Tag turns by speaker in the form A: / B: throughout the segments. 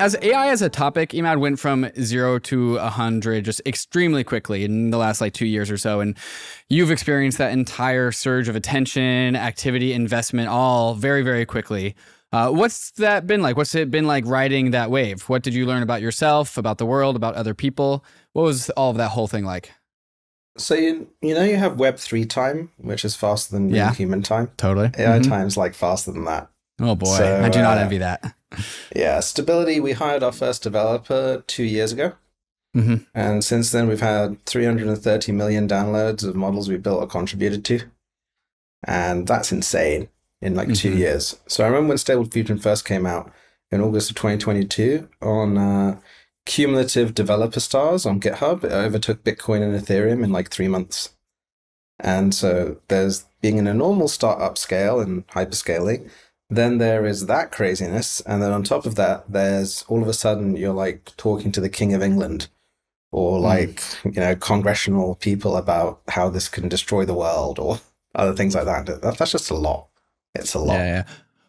A: As AI as a topic, Emad went from zero to a hundred just extremely quickly in the last like two years or so. And you've experienced that entire surge of attention, activity, investment, all very, very quickly. Uh, what's that been like? What's it been like riding that wave? What did you learn about yourself, about the world, about other people? What was all of that whole thing like?
B: So you you know you have Web three time, which is faster than
A: Yeah.
B: human time.
A: Totally.
B: AI
A: Mhm.
B: time's like faster than that.
A: Oh boy,
B: So,
A: I do not
B: uh,
A: envy that.
B: Yeah, stability. We hired our first developer two years ago,
A: hmm
B: and since then we've had 330 million downloads of models we built or contributed to, and that's insane in like two
A: Mhm.
B: years. So I remember when Stable Diffusion first came out in August of 2022 on uh, cumulative developer stars on GitHub, it overtook Bitcoin and Ethereum in like three months. And so there's being in a normal startup scale and hyperscaling. Then there is that craziness. And then on top of that, there's all of a sudden you're like talking to the King of England or hmm. like, you know, congressional people about how this can destroy the world or other things like that. That- That's just a lot. It's a lot.
A: Yeah, yeah.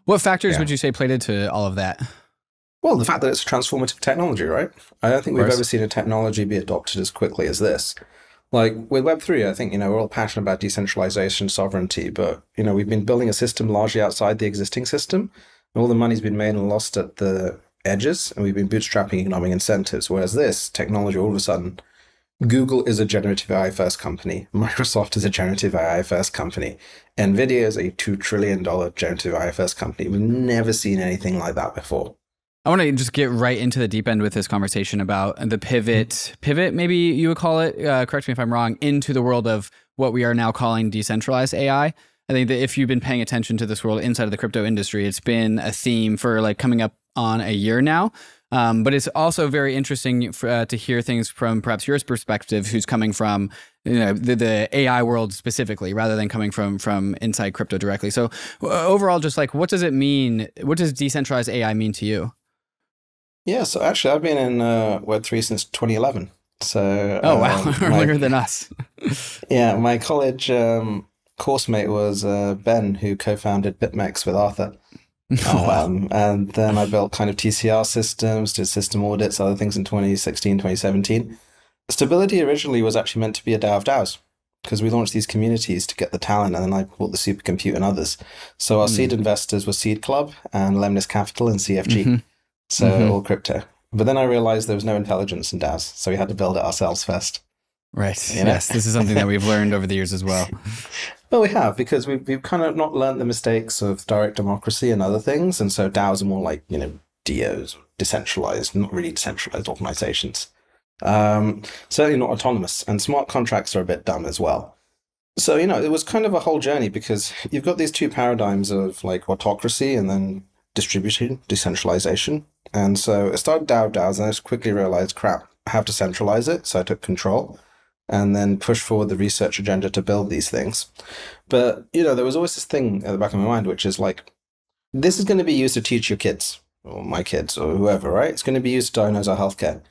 A: What factors
B: Yeah.
A: would you say played into all of that?
B: Well, the fact that it's transformative technology, right? I don't think we've ever seen a technology be adopted as quickly as this. Like with Web3, I think, you know, we're all passionate about decentralization, sovereignty, but, you know, we've been building a system largely outside the existing system. And all the money's been made and lost at the edges, and we've been bootstrapping economic incentives. Whereas this technology, all of a sudden, Google is a generative AI first company. Microsoft is a generative AI first company. NVIDIA is a $2 trillion generative AI first company. We've never seen anything like that before.
A: I want to just get right into the deep end with this conversation about the pivot, pivot, maybe you would call it, uh, correct me if I'm wrong, into the world of what we are now calling decentralized AI. I think that if you've been paying attention to this world inside of the crypto industry, it's been a theme for like coming up on a year now. Um, but it's also very interesting for, uh, to hear things from perhaps your perspective, who's coming from you know the, the AI world specifically, rather than coming from from inside crypto directly. So uh, overall, just like what does it mean? What does decentralized AI mean to you?
B: Yeah, so actually, I've been in uh, Web3 since 2011. So,
A: Oh wow,
B: um, my-
A: earlier than us.
B: yeah, my college um, course mate was uh, Ben, who co founded BitMEX with Arthur.
A: Oh wow.
B: Um, and then I built kind of TCR systems, did system audits, other things in 2016, 2017. Stability originally was actually meant to be a DAO of DAOs because we launched these communities to get the talent, and then I bought the supercompute and others. So our
A: Hmm.
B: seed investors were Seed Club and Lemnis Capital and CFG.
A: Mhm.
B: So
A: Mhm.
B: all crypto. But then I realized there was no intelligence in DAOs, so we had to build it ourselves first.
A: Right.
B: You know?
A: Yes, this is something that we've learned over the years as well.
B: Well, we have because we've we've kind of not learned the mistakes of direct democracy and other things, and so DAOs are more like you know DOs, decentralized, not really decentralized organizations. Um, certainly not autonomous, and smart contracts are a bit dumb as well. So you know it was kind of a whole journey because you've got these two paradigms of like autocracy and then distribution, decentralization, and so I started DAO DAOs, and I just quickly realized, crap, I have to centralize it, so I took control. And then push forward the research agenda to build these things. But you know, there was always this thing at the back of my mind, which is like, this is going to be used to teach your kids or my kids or whoever, right? It's going to be used to diagnose our healthcare.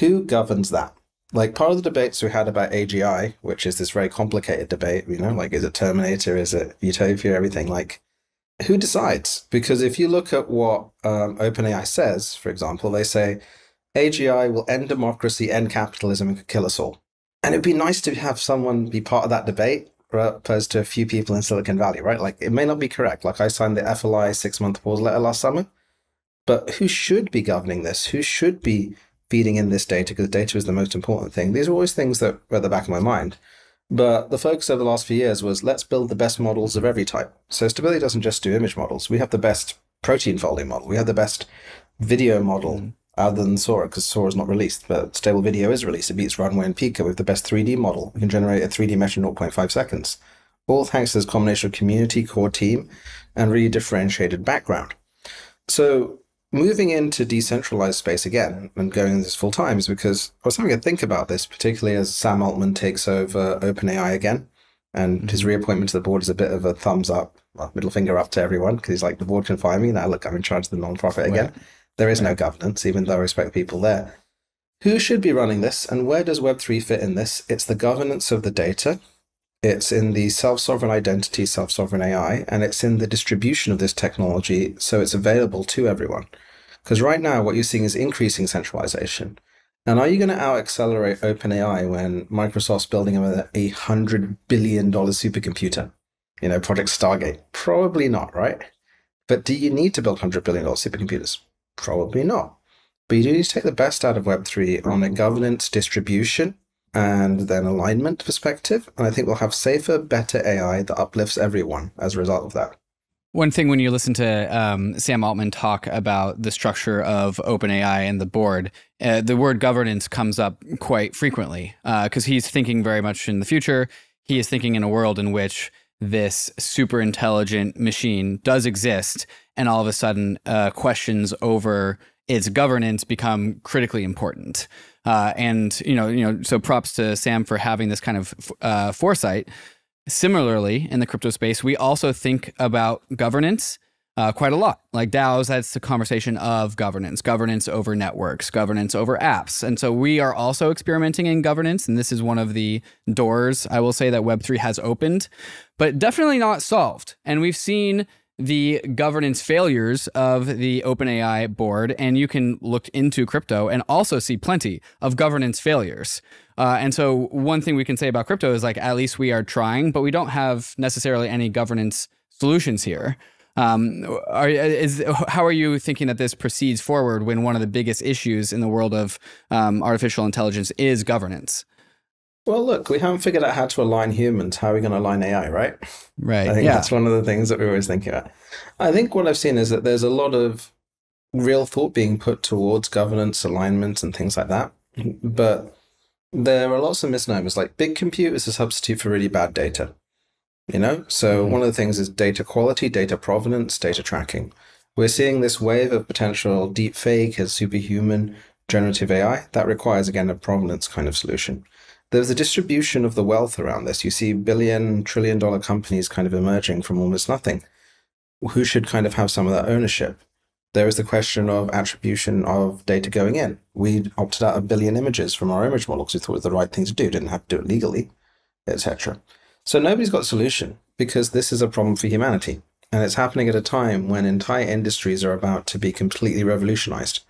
B: Who governs that? Like part of the debates we had about AGI, which is this very complicated debate, you know, like is it Terminator, is it Utopia, everything. Like, who decides? Because if you look at what um, OpenAI says, for example, they say AGI will end democracy, end capitalism, and could kill us all. And it'd be nice to have someone be part of that debate opposed to a few people in Silicon Valley, right? Like it may not be correct. Like I signed the FLI six month pause letter last summer, but who should be governing this? Who should be feeding in this data? Because data is the most important thing. These are always things that are at the back of my mind. But the focus over the last few years was let's build the best models of every type. So stability doesn't just do image models. We have the best protein folding model. We have the best video model mm. other than Sora, because Sora is not released, but Stable Video is released. It beats Runway and Pika with the best 3D model. We can generate a 3D mesh in 0.5 seconds. All thanks to this combination of community, core team, and really differentiated background. So moving into decentralized space again and going this full time is because I was having to think about this, particularly as Sam Altman takes over OpenAI again. And his mm-hmm. reappointment to the board is a bit of a thumbs up, well, middle finger up to everyone, because he's like, the board can fire me. Now, look, I'm in charge of the nonprofit again.
A: Right.
B: There is no governance, even though I respect people there. Who should be running this, and where does Web3 fit in this? It's the governance of the data, it's in the self sovereign identity, self sovereign AI, and it's in the distribution of this technology so it's available to everyone. Because right now, what you're seeing is increasing centralization. And are you going to out accelerate OpenAI when Microsoft's building a $100 billion supercomputer? You know, Project Stargate? Probably not, right? But do you need to build $100 billion supercomputers? Probably not. But you do need to take the best out of Web3 on a governance, distribution, and then alignment perspective. And I think we'll have safer, better AI that uplifts everyone as a result of that.
A: One thing when you listen to um, Sam Altman talk about the structure of OpenAI and the board, uh, the word governance comes up quite frequently because uh, he's thinking very much in the future. He is thinking in a world in which this super intelligent machine does exist, and all of a sudden, uh, questions over its governance become critically important. Uh, and you know, you know, so props to Sam for having this kind of uh, foresight. Similarly, in the crypto space, we also think about governance uh, quite a lot. Like DAOs, that's the conversation of governance, governance over networks, governance over apps. And so we are also experimenting in governance. And this is one of the doors I will say that Web3 has opened, but definitely not solved. And we've seen the governance failures of the OpenAI board, and you can look into crypto and also see plenty of governance failures. Uh, and so, one thing we can say about crypto is like, at least we are trying, but we don't have necessarily any governance solutions here. Um, are, is, how are you thinking that this proceeds forward when one of the biggest issues in the world of um, artificial intelligence is governance?
B: Well, look, we haven't figured out how to align humans. How are we going to align AI, right?
A: Right.
B: I think
A: yeah.
B: that's one of the things that we're always thinking about. I think what I've seen is that there's a lot of real thought being put towards governance, alignment, and things like that. But there are lots of misnomers. Like big compute is a substitute for really bad data. You know, so mm-hmm. one of the things is data quality, data provenance, data tracking. We're seeing this wave of potential deep fake as superhuman generative AI that requires again a provenance kind of solution there's a distribution of the wealth around this. You see billion, trillion dollar companies kind of emerging from almost nothing. Who should kind of have some of that ownership? There is the question of attribution of data going in. We opted out a billion images from our image model because we thought it was the right thing to do, didn't have to do it legally, etc. So nobody's got a solution because this is a problem for humanity. And it's happening at a time when entire industries are about to be completely revolutionized.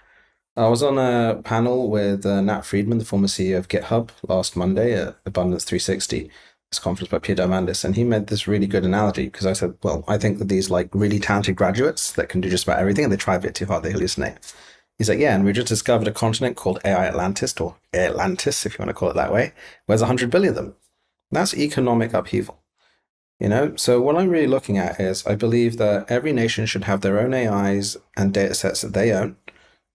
B: I was on a panel with uh, Nat Friedman, the former CEO of GitHub, last Monday at Abundance 360, this conference by Peter Diamandis, and he made this really good analogy because I said, well, I think that these like really talented graduates that can do just about everything and they try a bit too hard, they hallucinate. He's like, yeah, and we just discovered a continent called AI Atlantis, or Atlantis, if you want to call it that way, where there's 100 billion of them. That's economic upheaval. You know, so what I'm really looking at is I believe that every nation should have their own AIs and data sets that they own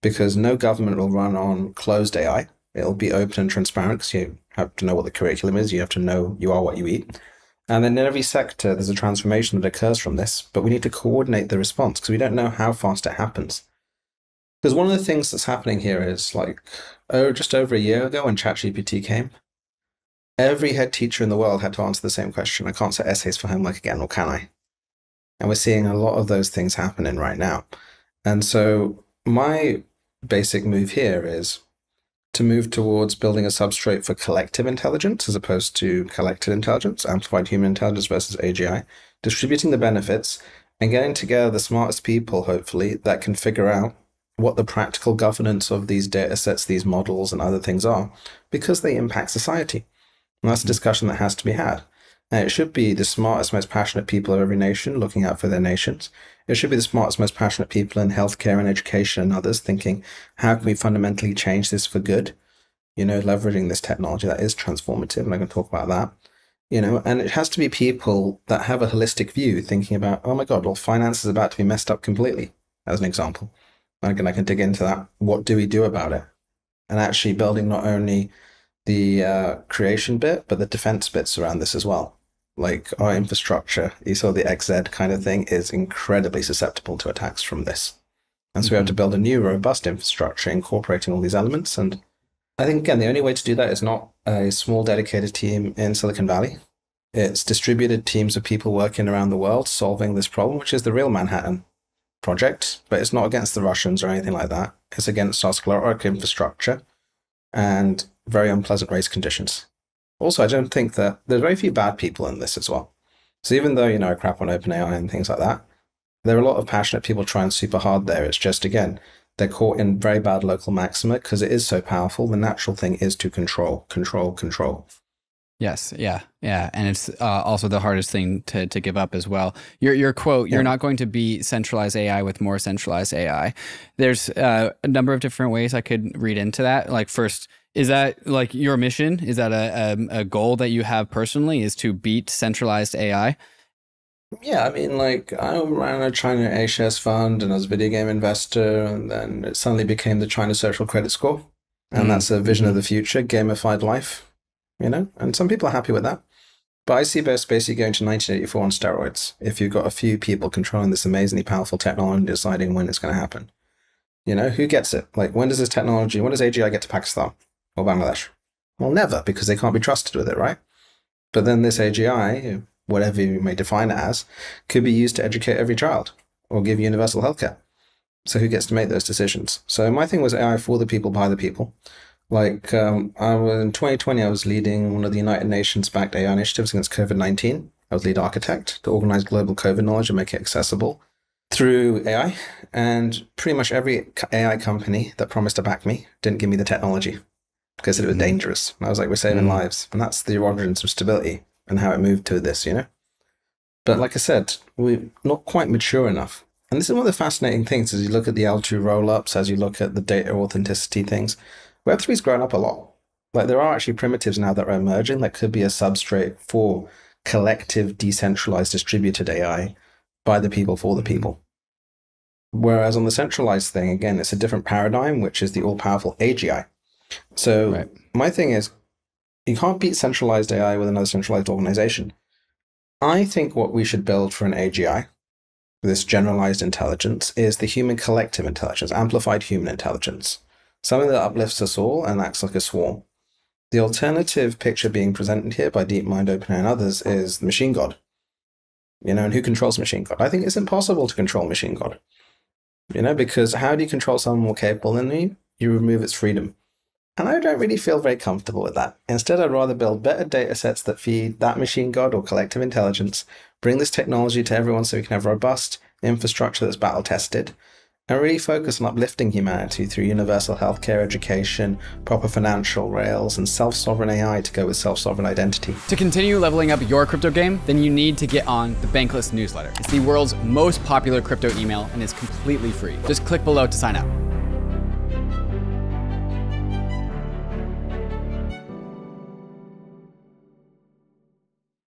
B: because no government will run on closed AI. It'll be open and transparent because you have to know what the curriculum is. You have to know you are what you eat. And then in every sector, there's a transformation that occurs from this, but we need to coordinate the response because we don't know how fast it happens. Because one of the things that's happening here is like, oh, just over a year ago when ChatGPT came, every head teacher in the world had to answer the same question. I can't set essays for homework again, or can I? And we're seeing a lot of those things happening right now. And so my basic move here is to move towards building a substrate for collective intelligence as opposed to collected intelligence, amplified human intelligence versus AGI, distributing the benefits and getting together the smartest people, hopefully, that can figure out what the practical governance of these data sets, these models, and other things are, because they impact society. And that's a discussion that has to be had. And it should be the smartest, most passionate people of every nation looking out for their nations. It should be the smartest, most passionate people in healthcare and education and others thinking, how can we fundamentally change this for good? You know, leveraging this technology that is transformative, and I can talk about that. You know, and it has to be people that have a holistic view, thinking about, oh my God, well, finance is about to be messed up completely, as an example. And again, I can dig into that. What do we do about it? And actually building not only the uh, creation bit, but the defense bits around this as well like our infrastructure, you saw the XZ kind of thing, is incredibly susceptible to attacks from this. And so mm-hmm. we have to mm-hmm. build a new robust infrastructure incorporating all these elements. And I think, again, the only way to do that is not a small dedicated team in Silicon Valley. It's distributed teams of people working around the world solving this problem, which is the real Manhattan project. But it's not against the Russians or anything like that. It's against our sclerotic infrastructure and very unpleasant race conditions. Also, I don't think that there's very few bad people in this as well. So even though, you know, I crap on OpenAI and things like that, there are a lot of passionate people trying super hard there. It's just, again, They're caught in very bad local maxima because it is so powerful. The natural thing is to control, control, control.
A: Yes, yeah, yeah, and it's uh, also the hardest thing to to give up as well. Your your quote: "You're not going to be centralized AI with more centralized AI." There's uh, a number of different ways I could read into that. Like first, is that like your mission? Is that a, a, a goal that you have personally? Is to beat centralized AI?
B: Yeah, I mean, like I ran a China A shares fund and I was a video game investor, and then it suddenly became the China Social Credit Score, and mm. that's a vision of the future, gamified life, you know. And some people are happy with that, but I see best basically going to 1984 on steroids. If you've got a few people controlling this amazingly powerful technology, and deciding when it's going to happen, you know, who gets it? Like, when does this technology? When does AGI get to Pakistan or Bangladesh? Well, never, because they can't be trusted with it, right? But then this AGI, whatever you may define it as, could be used to educate every child or give universal healthcare. So who gets to make those decisions? So my thing was AI for the people by the people. Like um, I was, in 2020, I was leading one of the United Nations backed AI initiatives against COVID 19. I was lead architect to organize global COVID knowledge and make it accessible through AI. And pretty much every AI company that promised to back me didn't give me the technology because it was mm-hmm. dangerous. I was like, we're saving mm-hmm. lives. And that's the origins of stability and how it moved to this, you know? But like I said, we're not quite mature enough. And this is one of the fascinating things as you look at the L2 roll ups, as you look at the data authenticity things. Web3's grown up a lot. Like there are actually primitives now that are emerging that could be a substrate for collective, decentralized, distributed AI by the people for the people. Whereas on the centralized thing, again, it's a different paradigm, which is the all powerful AGI. So right. my thing is, you can't beat centralized AI with another centralized organization. I think what we should build for an AGI, this generalized intelligence, is the human collective intelligence, amplified human intelligence, something that uplifts us all and acts like a swarm. The alternative picture being presented here by DeepMind, OpenAI, and others is the machine god. You know, and who controls machine god? I think it's impossible to control machine god. You know, because how do you control someone more capable than you? You remove its freedom. And I don't really feel very comfortable with that. Instead, I'd rather build better data sets that feed that machine god or collective intelligence, bring this technology to everyone so we can have robust infrastructure that's battle tested, and really focus on uplifting humanity through universal healthcare, education, proper financial rails, and self sovereign AI to go with self sovereign identity.
A: To continue leveling up your crypto game, then you need to get on the Bankless newsletter. It's the world's most popular crypto email and is completely free. Just click below to sign up.